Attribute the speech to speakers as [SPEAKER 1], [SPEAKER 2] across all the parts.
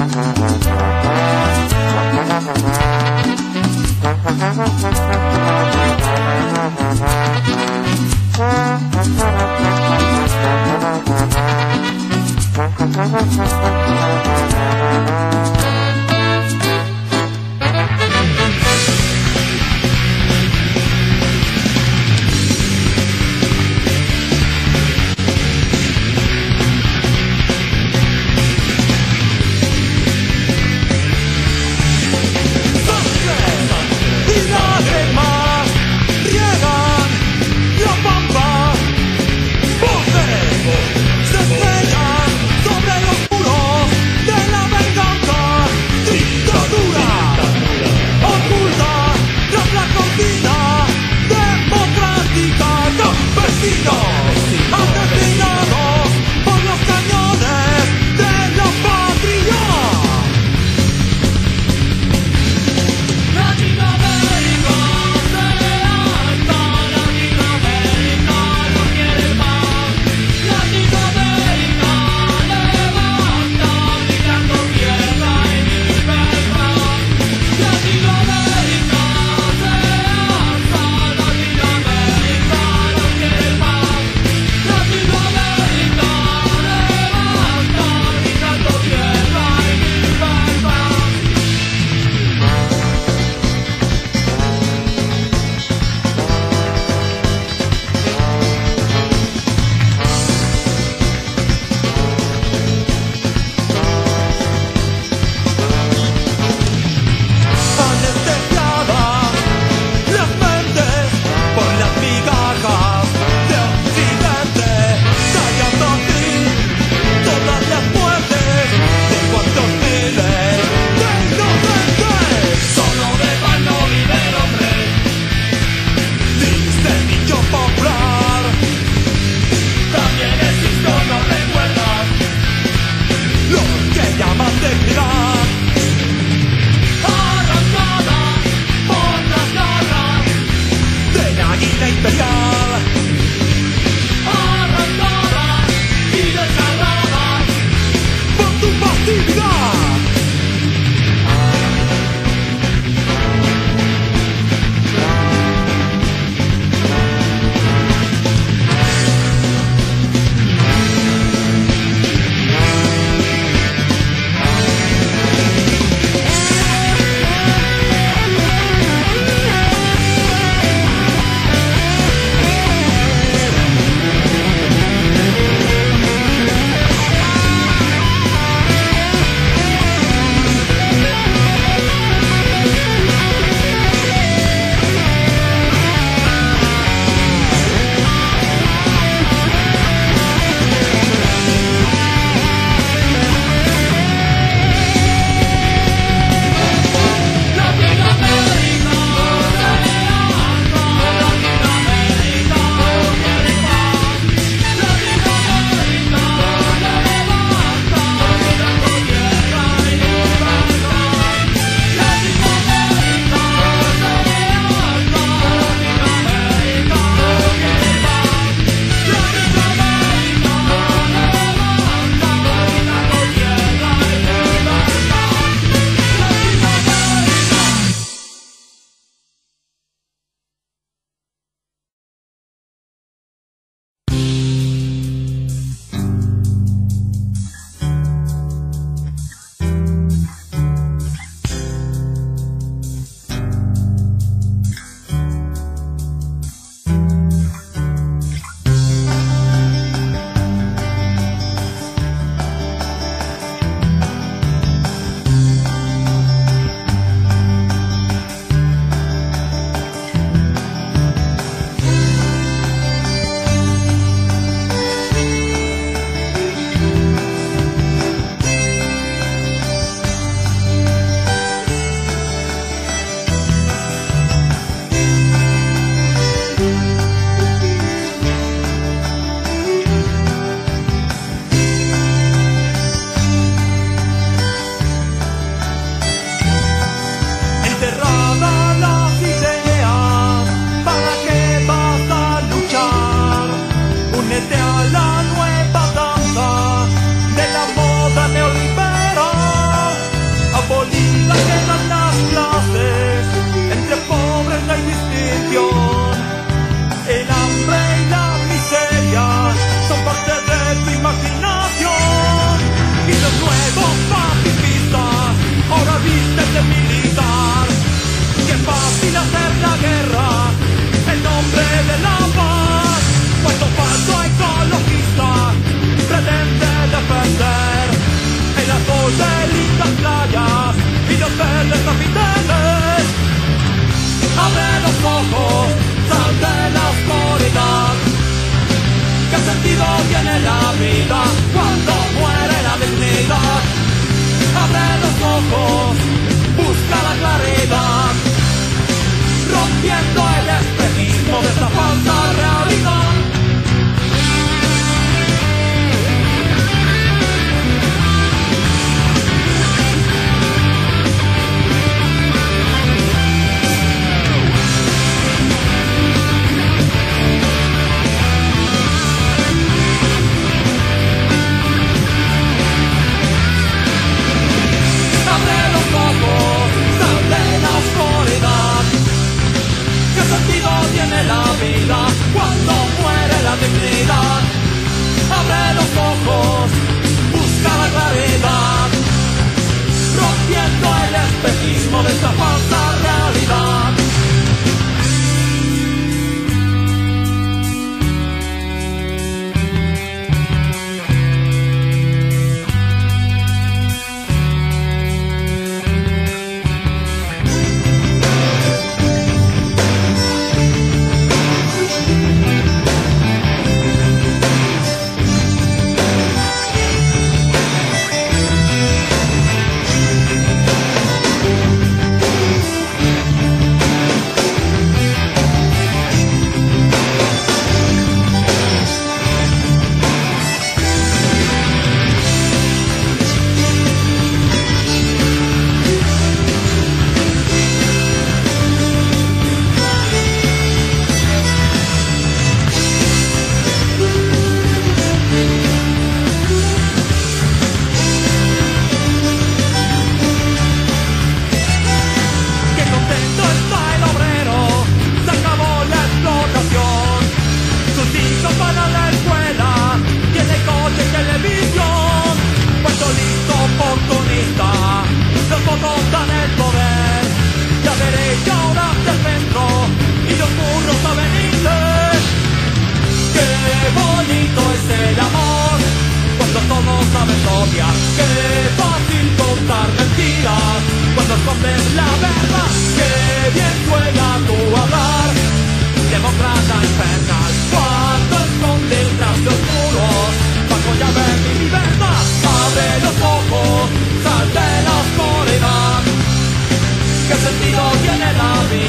[SPEAKER 1] y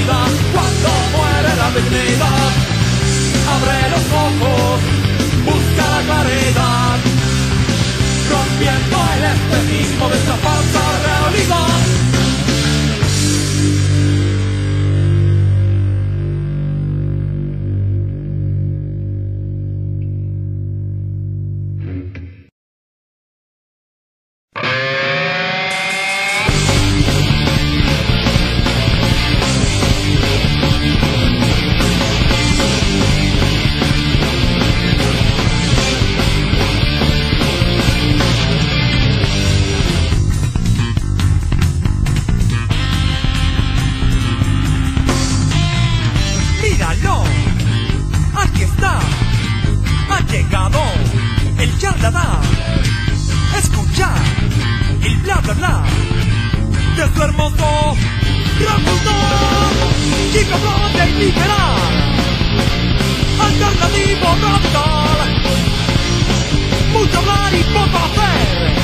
[SPEAKER 1] Cuando muere la dignidad, abre los ojos, busca la
[SPEAKER 2] claridad, rompiendo el espejismo
[SPEAKER 1] de esta
[SPEAKER 2] falsa y
[SPEAKER 1] capaz de liberar alternativo radical mucho hablar y poco hacer.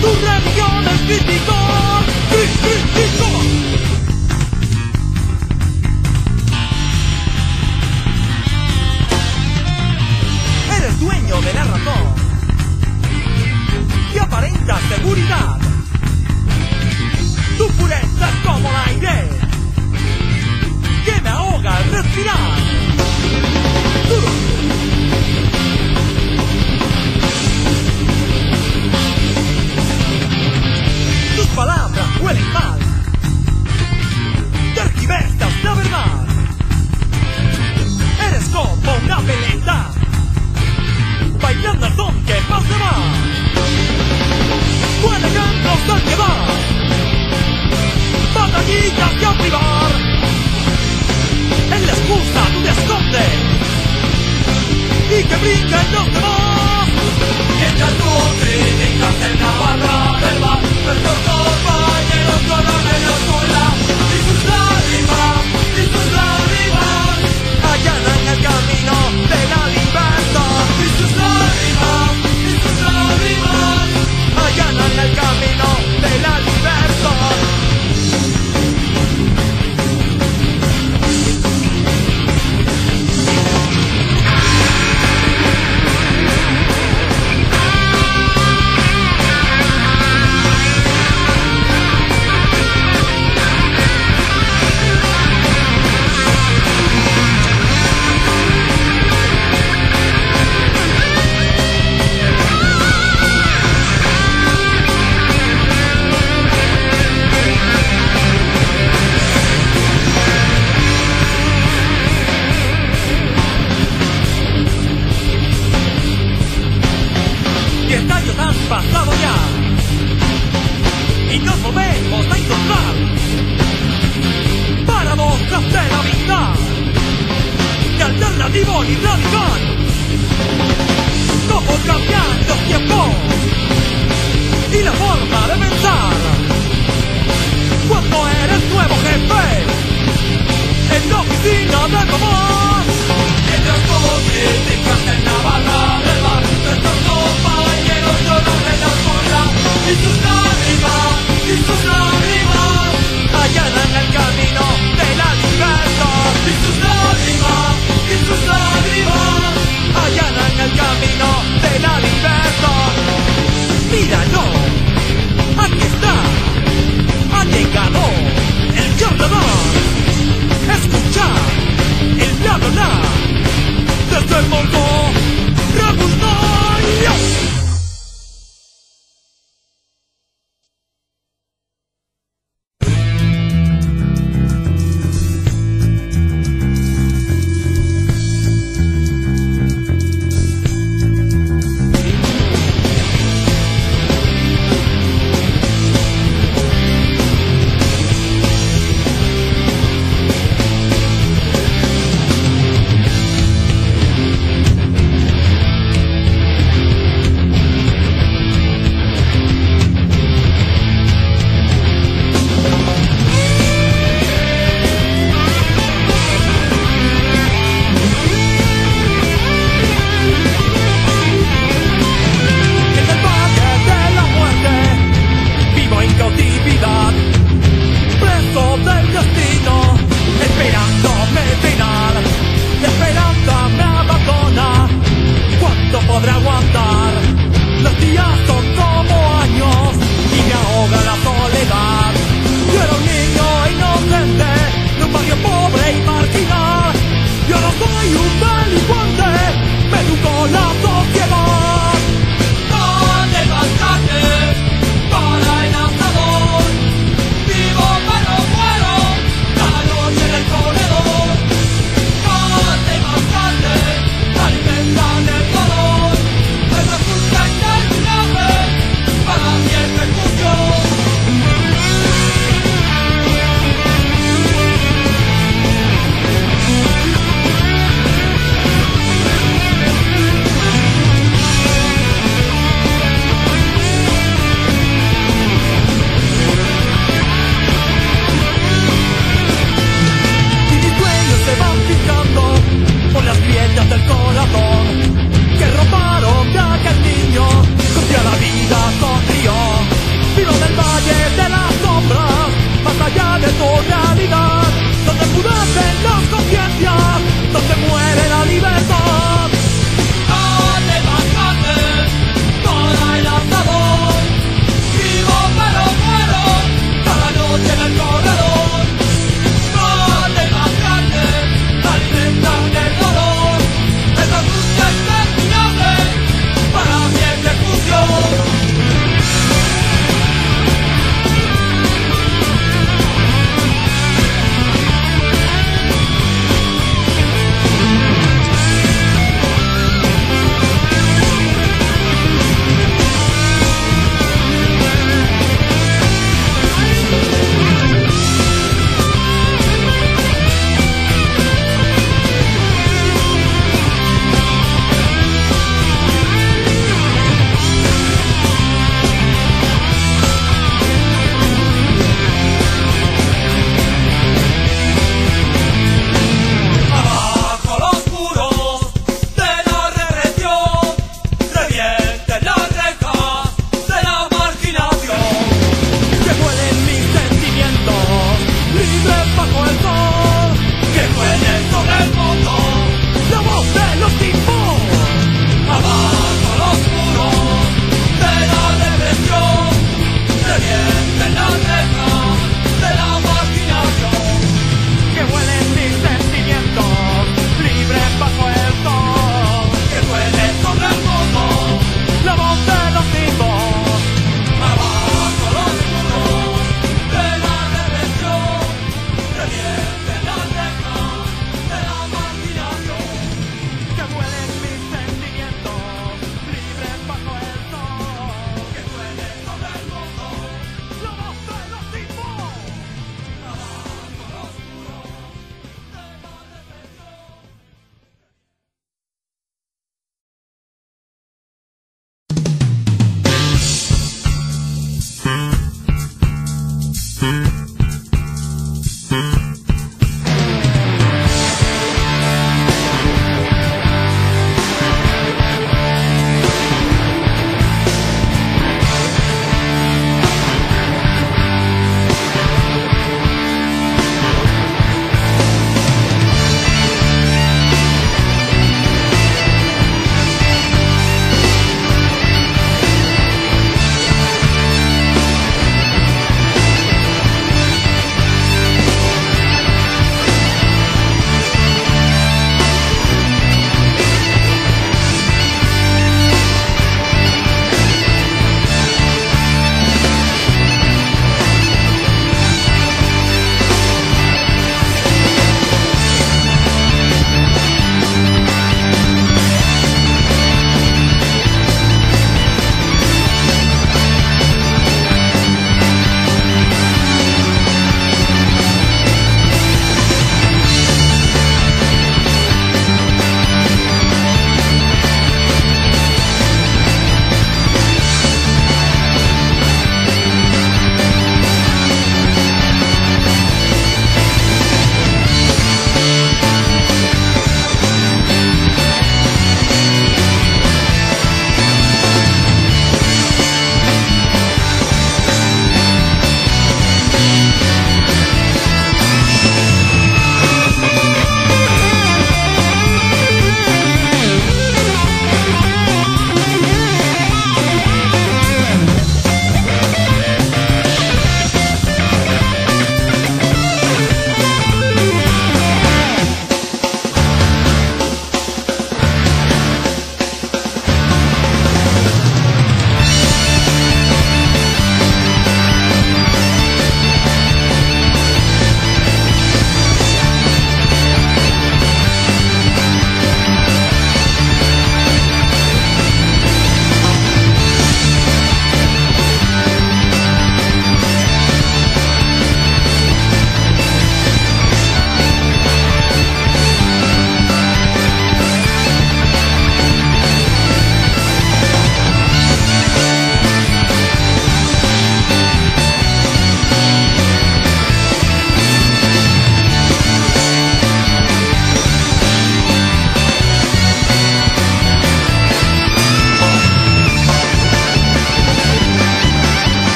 [SPEAKER 1] Tu religión es crítico crítico eres dueño de la razón. Y aparenta seguridad. Tu pureza es como que me ahoga al respirar. Tus palabras huelen mal. Tergiversas la verdad. Eres como una veleta bailando al son que pasa más. Buen ejemplo del que va. Batallitas que privar. La excusa te escondes. Y que brinquen los demás.
[SPEAKER 2] Mientras tú criticas en la barra del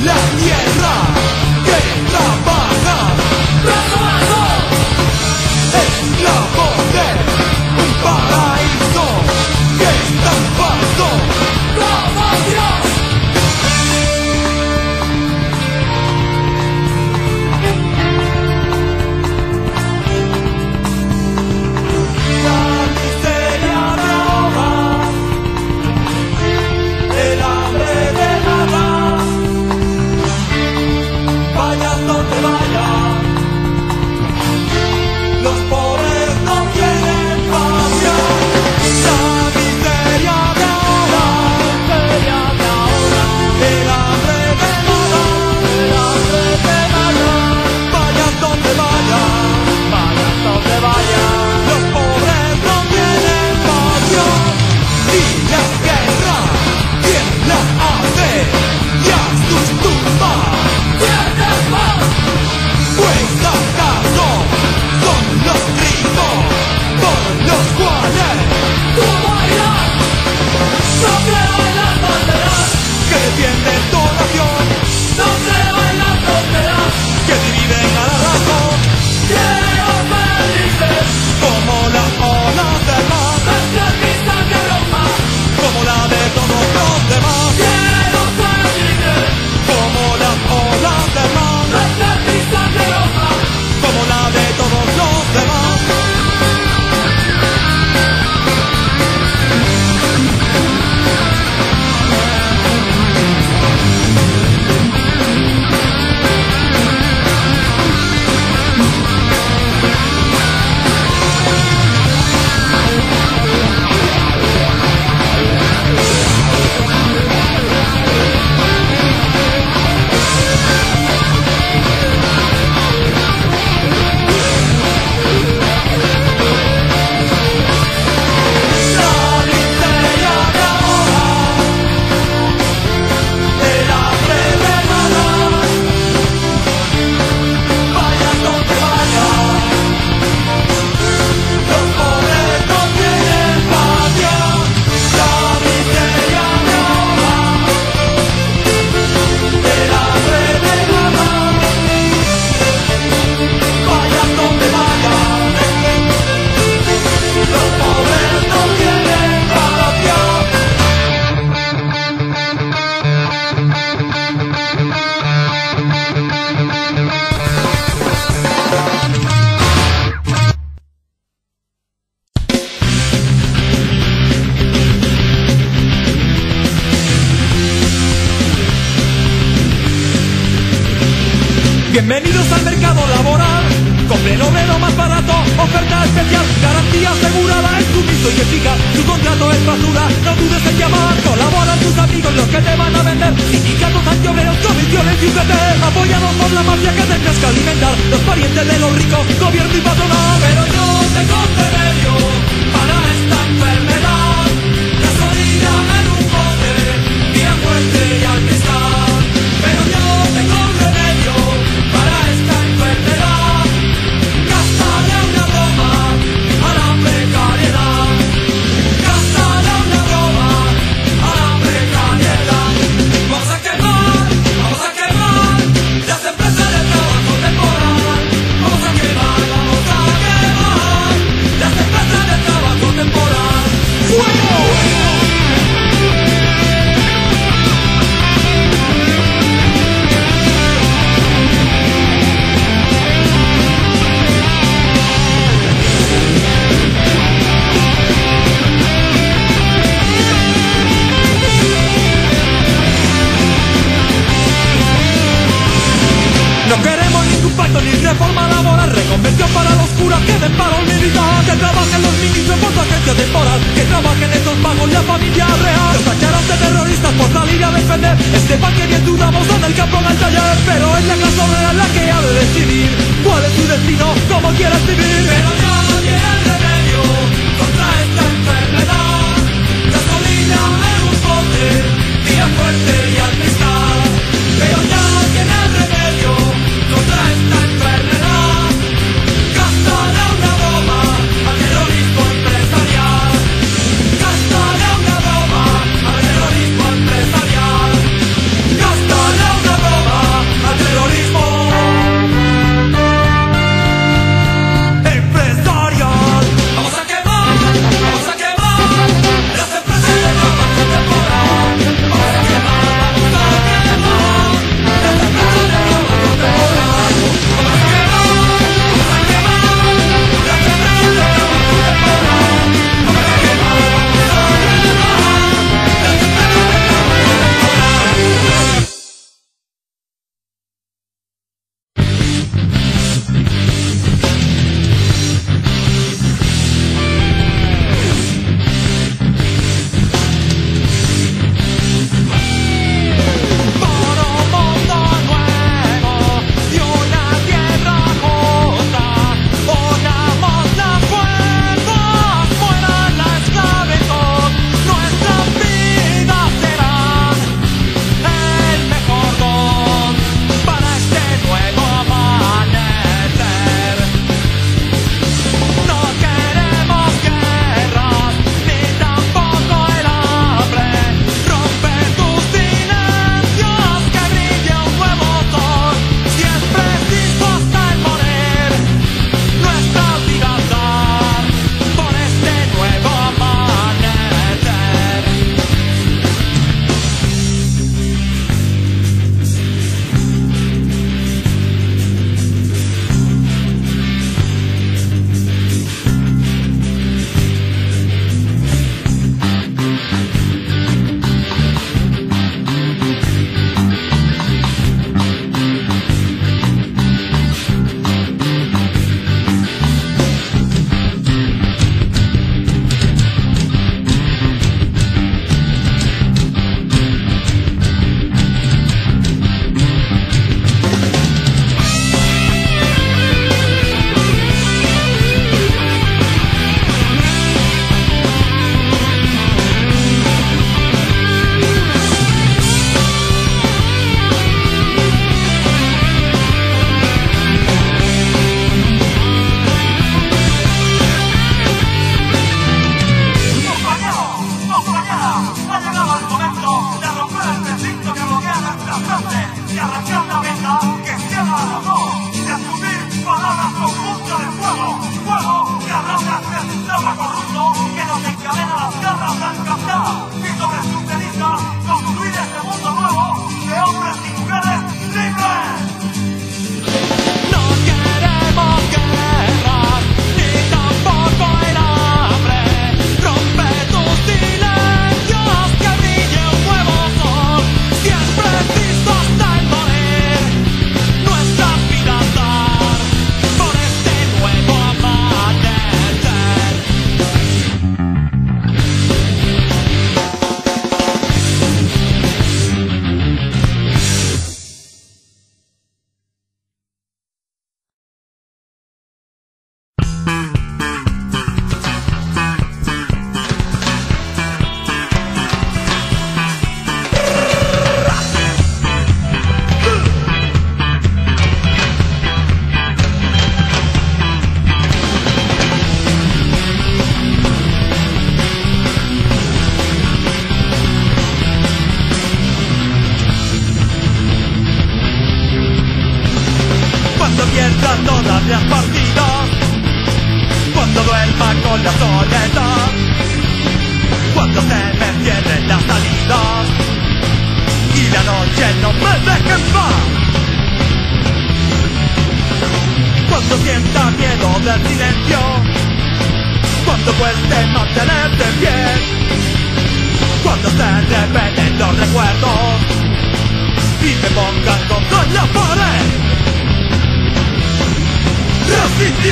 [SPEAKER 2] la
[SPEAKER 1] tierra.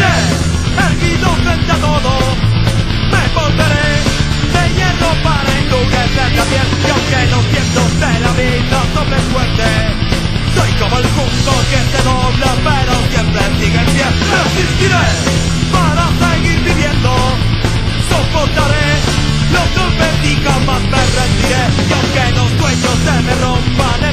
[SPEAKER 1] Resistiré, erguido frente a todo, me pondré de hierro para endurecer la piel. Y aunque los vientos de la vida soplen fuerte, soy como el junco que se dobla pero siempre sigue en pie. Resistiré para seguir viviendo, soportaré los golpes y jamás me rendiré. Y aunque los sueños se me rompan